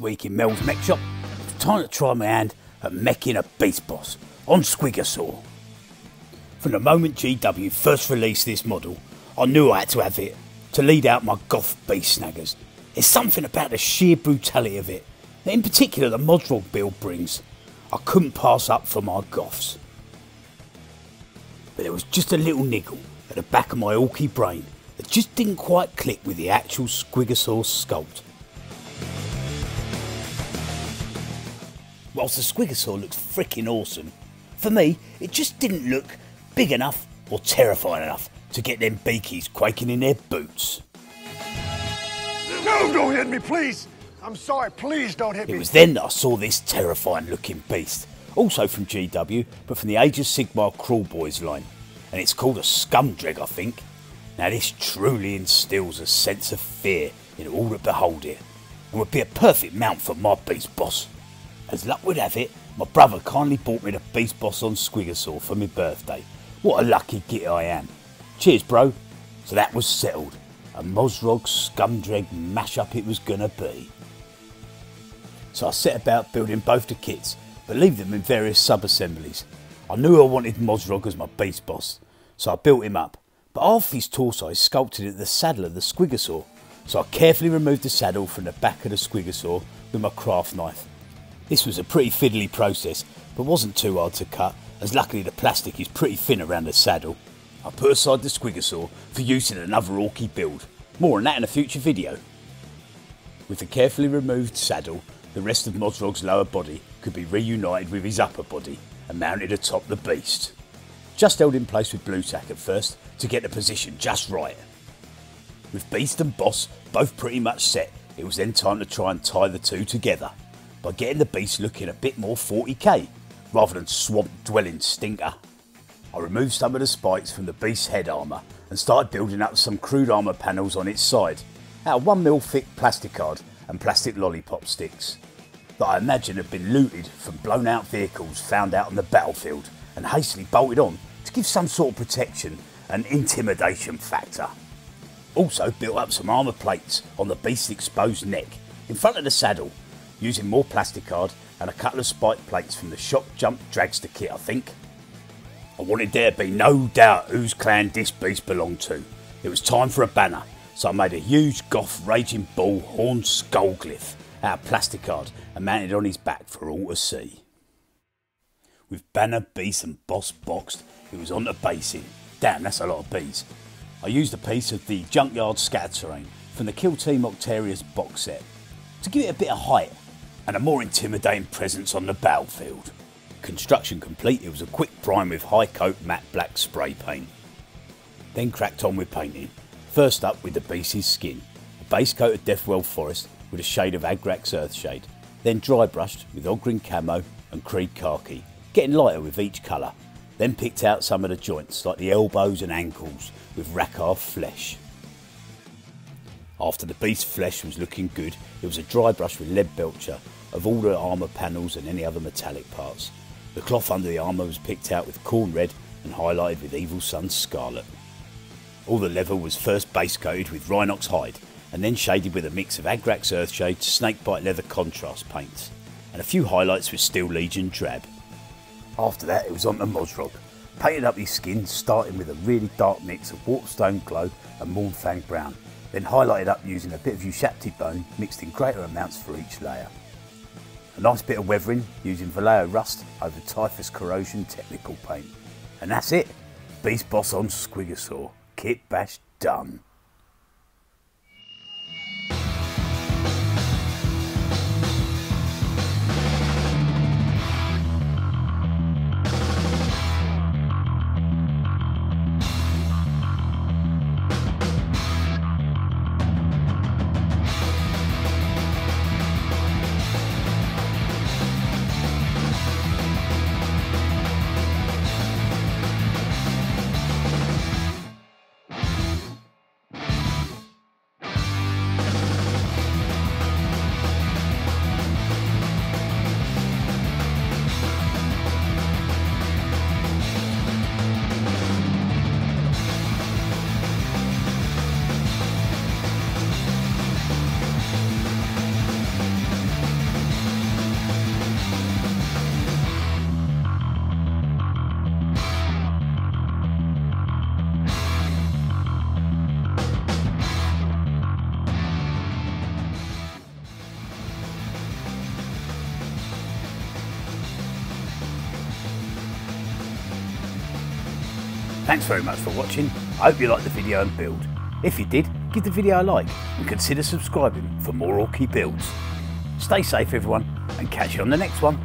Week in Mel's Mekshop, it's time to try my hand at mekking a Beast Boss on Squigasaur. From the moment GW first released this model, I knew I had to have it to lead out my Goff beast Snaggas. There's something about the sheer brutality of it, that in particular the Mozrog build brings. I couldn't pass up for my Goffs. But there was just a little niggle at the back of my orky brain that just didn't quite click with the actual Squigasaur sculpt. Whilst the Squigasaur looks freaking awesome, for me it just didn't look big enough or terrifying enough to get them beakies quaking in their boots. No, don't hit me, please. I'm sorry, please don't hit It me. was then that I saw this terrifying looking beast, also from GW, but from the Age of Sigmar Kruleboyz line, and it's called a Scumdreg, I think. Now, this truly instills a sense of fear in all that behold it, and would be a perfect mount for my beast boss. As luck would have it, my brother kindly bought me the beast boss on Squigasaur for my birthday. What a lucky git I am. Cheers, bro. So that was settled. A Mozrog Scumdreg mashup it was gonna be. So I set about building both the kits, but leave them in various sub-assemblies. I knew I wanted Mozrog as my beast boss, so I built him up. But half his torso is sculpted at the saddle of the Squigasaur, so I carefully removed the saddle from the back of the Squigasaur with my craft knife. This was a pretty fiddly process, but wasn't too hard to cut, as luckily the plastic is pretty thin around the saddle. I put aside the Squigasaur for use in another Orky build. More on that in a future video. With the carefully removed saddle, the rest of Mozrog's lower body could be reunited with his upper body and mounted atop the beast. Just held in place with blue tack at first to get the position just right. With beast and boss both pretty much set, it was then time to try and tie the two together by getting the beast looking a bit more 40k rather than swamp dwelling stinker. I removed some of the spikes from the beast's head armour and started building up some crude armour panels on its side out of 1mm thick plastic card and plastic lollipop sticks that I imagine had been looted from blown out vehicles found out on the battlefield and hastily bolted on to give some sort of protection and intimidation factor. Also built up some armour plates on the beast's exposed neck in front of the saddle using more plastic card and a couple of spike plates from the shop Jump Dragster kit I think. I wanted there to be no doubt whose clan this beast belonged to. It was time for a banner, so I made a huge Goff raging bull horned skull glyph out of plastic card and mounted on his back for all to see. With banner, beast and boss boxed, it was on to basing. Damn, that's a lot of bees. I used a piece of the Junkyard Scatter Terrain from the Kill Team Octarius box set to give it a bit of height and a more intimidating presence on the battlefield. Construction complete, it was a quick prime with high coat matte black spray paint. Then cracked on with painting. First up with the beast's skin, a base coat of Death World Forest with a shade of Agrax Earthshade, then dry brushed with Ogryn Camo and Krieg Khaki, getting lighter with each colour. Then picked out some of the joints like the elbows and ankles with Rakarth flesh. After the beast's flesh was looking good, it was a dry brush with Leadbelcher of all the armour panels and any other metallic parts. The cloth under the armour was picked out with Khorne red and highlighted with Evil Sunz scarlet. All the leather was first base coated with Rhinox hide and then shaded with a mix of Agrax Earthshade, Snakebite leather contrast paints and a few highlights with Steel Legion drab. After that it was on to Mozrog. Painted up his skin starting with a really dark mix of Warpstone Glow and Mournfang Brown, then highlighted up using a bit of Ushabti bone mixed in greater amounts for each layer. A nice bit of weathering using Vallejo Rust over Typhus Corrosion technical paint. And that's it. Beast Boss on Squigasaur. Kit bash done. Thanks very much for watching. I hope you liked the video and build. If you did, give the video a like and consider subscribing for more Orky builds. Stay safe everyone and catch you on the next one.